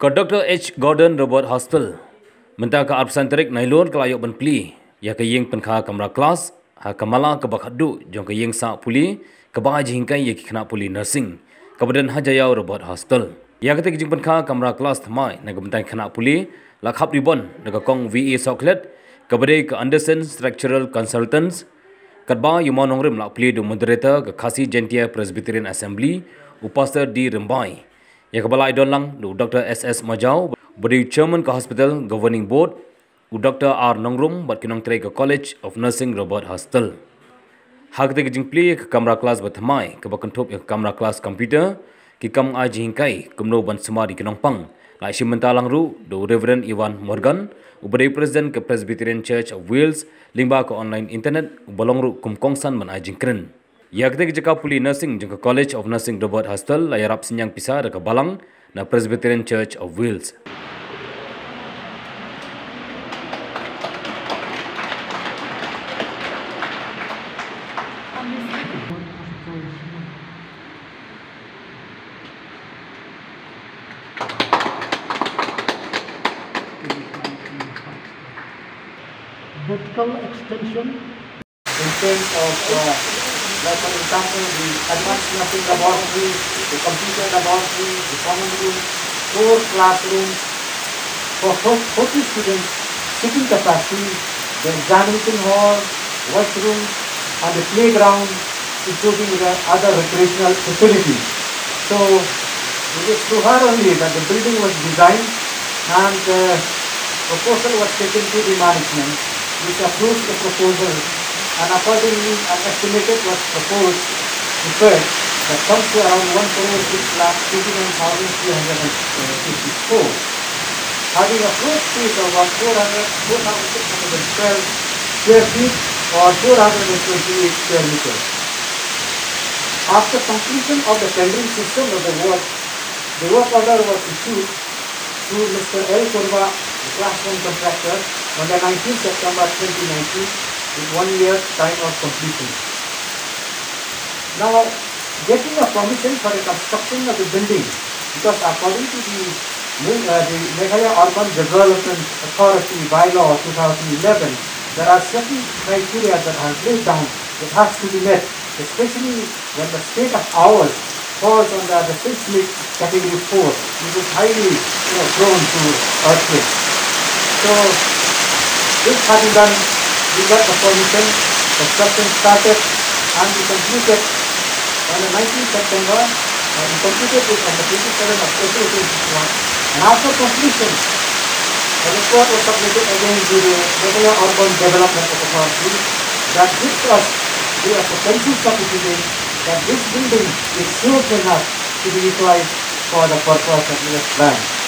Ko Dr. H. Gordon Robert Hospital. Mentah ke arpsan terik nailon ke layuk ben pli. Ya ke ying pen kha kamera kelas. Ha kamala ke bakhadu jong ke ying sa puli. Ke ba jingkai ye ki kena puli nursing. Kemudian hajayau Robert Hospital. Ya ke jing pen kha kamera kelas thamai na ke bentai kena puli. Lakhap ribon na ke kong VA Soklet. Kemudian ke Anderson Structural Consultants. Kadba Yumon Ongrim lak pli do moderator ke Kasi Gentia Presbyterian Assembly. Upastor di Rembai. Ya kepala idol lang Dr. SS Majau beri chairman ke hospital governing board Dr. R Nongrum bat kinong ke College of Nursing Robert Hostel. Hak te jing ke kamera kelas berthamai ke bakentup ke kamera kelas komputer ki kam a jingkai kumno ban semua di kinong pang. Lai si mentalang ru do Reverend Ivan Morgan u beri president ke Presbyterian Church of Wales lingba ke online internet bolong ru kum man Yakte ke jaka puli nursing jengka College of Nursing Robert Hostel layarap sinyang pisah dekat Balang na Presbyterian Church of Wales. Vertical extension in terms of uh, like for example, the advanced nursing laboratory, the computer laboratory, the common room, four classrooms for 40 students, sitting capacity, the examination hall, washroom, and the playground, including the other recreational facilities. So, it is through her only that the building was designed and the proposal was taken to the management, which approved the proposal and accordingly an estimated was proposed deferred that comes to around 1 crore 6 lakh 29,354. Having a floor space of about 4,612 square feet or 428 square meters. After completion of the tendering system of the work, the work order was issued to Mr. L. Kurva, the class 1 contractor, on the 19th September 2019 with one year time of completion. Now, getting a permission for the construction of the building, because according to the, uh, the Meghalaya Urban Development Authority bylaw 2011, there are certain criteria that are laid down that has to be met, especially when the state of ours falls under the seismic category 4, which is highly you know, prone to earthquakes. So, this having done we got the permission, construction started and we completed on the 19th September and we completed it on the 27th of April 2021 and after completion the report was submitted again to the Meghalaya Urban Development Authority that gives us the potential certificate that this building is safe enough to be utilized for the purpose we have planned.